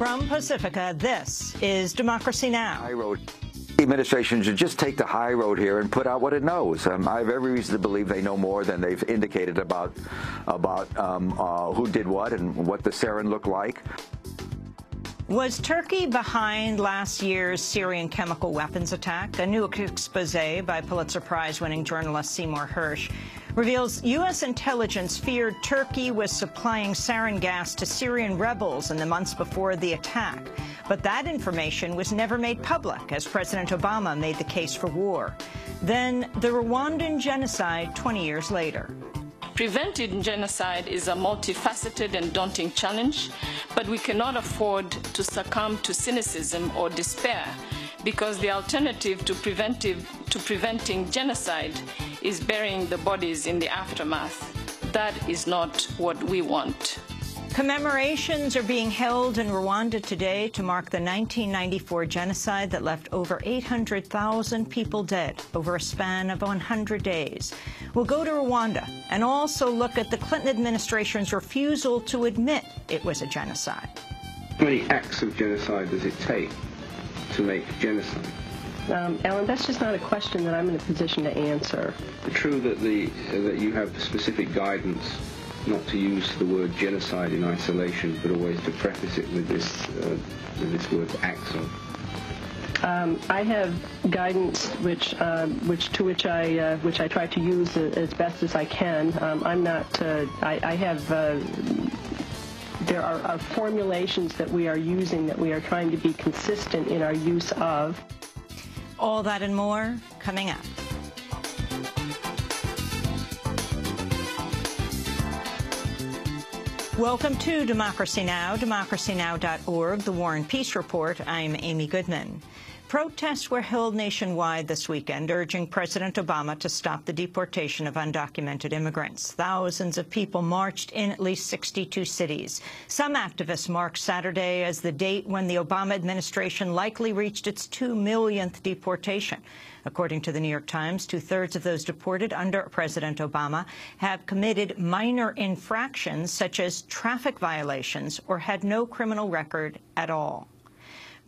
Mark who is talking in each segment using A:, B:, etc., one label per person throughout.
A: From Pacifica, this is Democracy Now!
B: High road. The administration should just take the high road here and put out what it knows. Um, I have every reason to believe they know more than they've indicated about about um, uh, who did what and what the sarin looked like.
A: Was Turkey behind last year's Syrian chemical weapons attack? A new expose by Pulitzer Prize-winning journalist Seymour Hersh reveals U.S. intelligence feared Turkey was supplying sarin gas to Syrian rebels in the months before the attack. But that information was never made public as President Obama made the case for war. Then the Rwandan genocide 20 years later.
C: Preventing genocide is a multifaceted and daunting challenge, but we cannot afford to succumb to cynicism or despair because the alternative to, preventive, to preventing genocide is burying the bodies in the aftermath. That is not what we want.
A: Commemorations are being held in Rwanda today to mark the 1994 genocide that left over 800,000 people dead over a span of 100 days. We'll go to Rwanda and also look at the Clinton administration's refusal to admit it was a genocide.
D: How many acts of genocide does it take to make genocide?
E: Um, Alan, that's just not a question that I'm in a position to answer.
D: True that the uh, that you have specific guidance not to use the word genocide in isolation, but always to preface it with this uh, with this word acts of.
E: Um, I have guidance which, uh, which to which I uh, which I try to use as best as I can. Um, I'm not. Uh, I, I, have. Uh, there are, are formulations that we are using that we are trying to be consistent in our use of.
A: All that and more coming up. Welcome to Democracy Now!, democracynow.org, The War and Peace Report. I'm Amy Goodman. Protests were held nationwide this weekend urging President Obama to stop the deportation of undocumented immigrants. Thousands of people marched in at least 62 cities. Some activists marked Saturday as the date when the Obama administration likely reached its two millionth deportation. According to the New York Times, two-thirds of those deported under President Obama have committed minor infractions such as traffic violations or had no criminal record at all.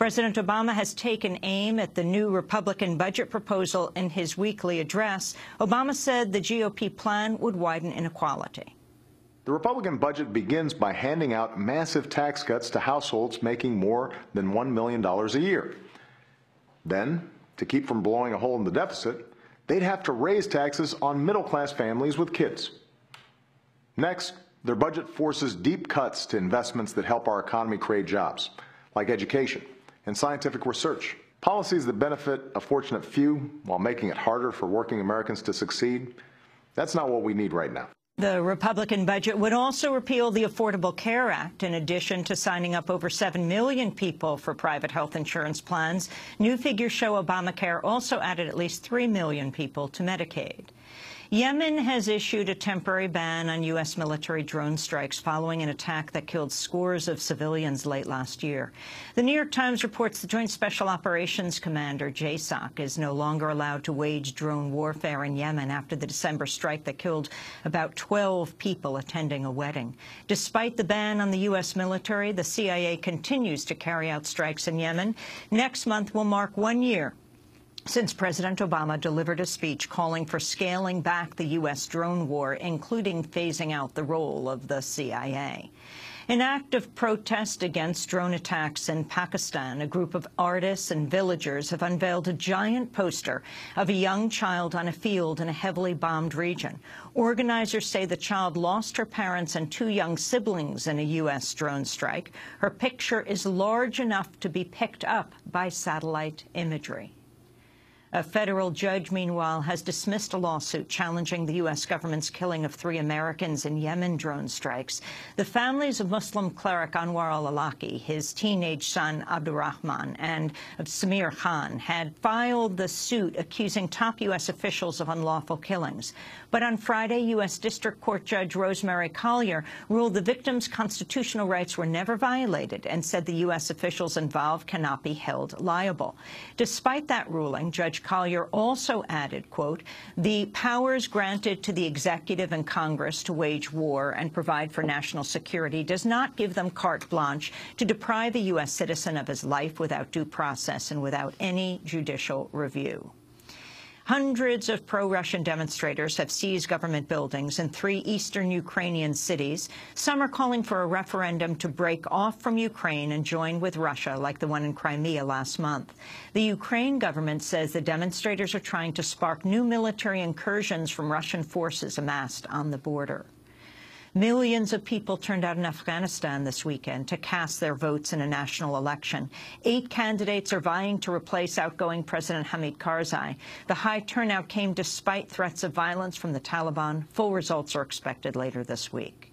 A: President Obama has taken aim at the new Republican budget proposal in his weekly address. Obama said the GOP plan would widen inequality.
F: The Republican budget begins by handing out massive tax cuts to households making more than $1 million a year. Then, to keep from blowing a hole in the deficit, they'd have to raise taxes on middle-class families with kids. Next, their budget forces deep cuts to investments that help our economy create jobs, like education and scientific research. Policies that benefit a fortunate few while making it harder for working Americans to succeed, that's not what we need right now.
A: The Republican budget would also repeal the Affordable Care Act, in addition to signing up over 7 million people for private health insurance plans. New figures show Obamacare also added at least 3 million people to Medicaid. Yemen has issued a temporary ban on U.S. military drone strikes following an attack that killed scores of civilians late last year. The New York Times reports the Joint Special Operations Commander, JSOC, is no longer allowed to wage drone warfare in Yemen after the December strike that killed about 12 people attending a wedding. Despite the ban on the U.S. military, the CIA continues to carry out strikes in Yemen. Next month will mark one year since President Obama delivered a speech calling for scaling back the U.S. drone war, including phasing out the role of the CIA. In act of protest against drone attacks in Pakistan, a group of artists and villagers have unveiled a giant poster of a young child on a field in a heavily bombed region. Organizers say the child lost her parents and two young siblings in a U.S. drone strike. Her picture is large enough to be picked up by satellite imagery. A federal judge, meanwhile, has dismissed a lawsuit challenging the U.S. government's killing of three Americans in Yemen drone strikes. The families of Muslim cleric Anwar al-Awlaki, his teenage son Abdurrahman, and of Samir Khan had filed the suit accusing top U.S. officials of unlawful killings. But on Friday, U.S. District Court Judge Rosemary Collyer ruled the victims' constitutional rights were never violated and said the U.S. officials involved cannot be held liable. Despite that ruling, Judge Judge Collyer also added, quote, the powers granted to the executive and Congress to wage war and provide for national security does not give them carte blanche to deprive a U.S. citizen of his life without due process and without any judicial review. Hundreds of pro-Russian demonstrators have seized government buildings in three eastern Ukrainian cities. Some are calling for a referendum to break off from Ukraine and join with Russia, like the one in Crimea last month. The Ukraine government says the demonstrators are trying to spark new military incursions from Russian forces amassed on the border. Millions of people turned out in Afghanistan this weekend to cast their votes in a national election. Eight candidates are vying to replace outgoing President Hamid Karzai. The high turnout came despite threats of violence from the Taliban. Full results are expected later this week.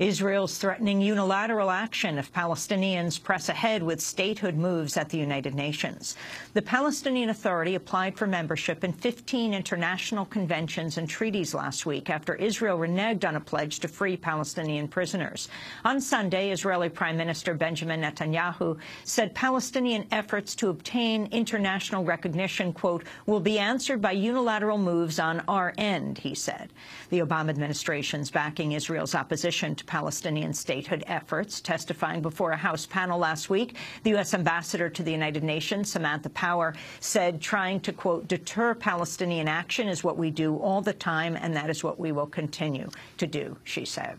A: Israel's threatening unilateral action if Palestinians press ahead with statehood moves at the United Nations. The Palestinian Authority applied for membership in 15 international conventions and treaties last week after Israel reneged on a pledge to free Palestinian prisoners. On Sunday, Israeli Prime Minister Benjamin Netanyahu said Palestinian efforts to obtain international recognition, quote, will be answered by unilateral moves on our end, he said. The Obama administration's backing Israel's opposition to Palestinian statehood efforts. Testifying before a House panel last week, the U.S. ambassador to the United Nations, Samantha Power, said trying to, quote, deter Palestinian action is what we do all the time, and that is what we will continue to do, she said.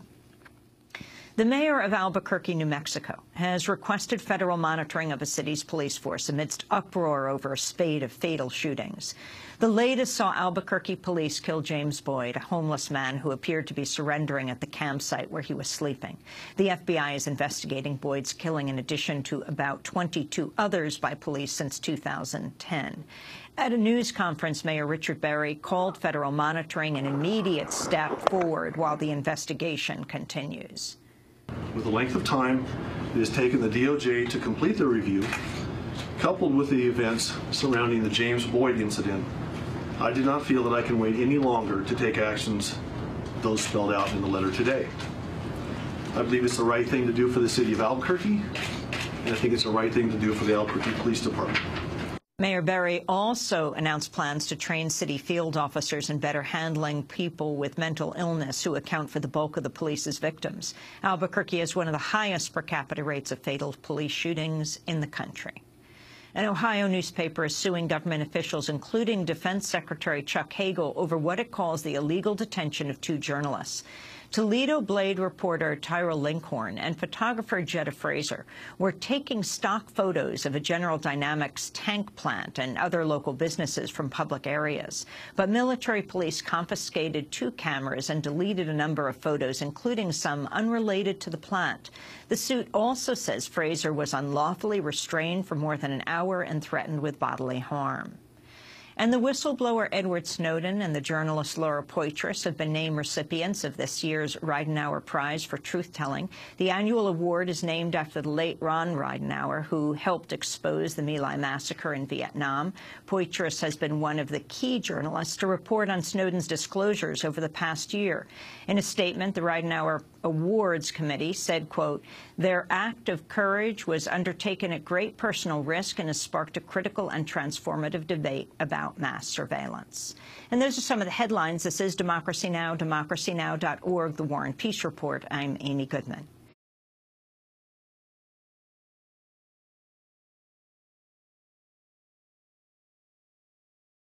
A: The mayor of Albuquerque, New Mexico, has requested federal monitoring of a city's police force amidst uproar over a spate of fatal shootings. The latest saw Albuquerque police kill James Boyd, a homeless man who appeared to be surrendering at the campsite where he was sleeping. The FBI is investigating Boyd's killing in addition to about 22 others by police since 2010. At a news conference, Mayor Richard Berry called federal monitoring an immediate step forward while the investigation continues.
G: With the length of time it has taken the DOJ to complete the review, coupled with the events surrounding the James Boyd incident, I do not feel that I can wait any longer to take actions those spelled out in the letter today. I believe it's the right thing to do for the city of Albuquerque, and I think it's the right thing to do for the Albuquerque Police Department.
A: Mayor Berry also announced plans to train city field officers in better handling people with mental illness who account for the bulk of the police's victims. Albuquerque has one of the highest per capita rates of fatal police shootings in the country. An Ohio newspaper is suing government officials, including Defense Secretary Chuck Hagel, over what it calls the illegal detention of two journalists. Toledo Blade reporter Tyra Linkhorn and photographer Jetta Fraser were taking stock photos of a General Dynamics tank plant and other local businesses from public areas. But military police confiscated two cameras and deleted a number of photos, including some unrelated to the plant. The suit also says Fraser was unlawfully restrained for more than an hour and threatened with bodily harm. And the whistleblower Edward Snowden and the journalist Laura Poitras have been named recipients of this year's Ridenhour Prize for Truth-Telling. The annual award is named after the late Ron Ridenhour, who helped expose the My Lai massacre in Vietnam. Poitras has been one of the key journalists to report on Snowden's disclosures over the past year. In a statement, the Ridenhour Awards Committee said, quote, their act of courage was undertaken at great personal risk and has sparked a critical and transformative debate about mass surveillance. And those are some of the headlines. This is Democracy Now!, democracynow.org, The War and Peace Report. I'm Amy Goodman.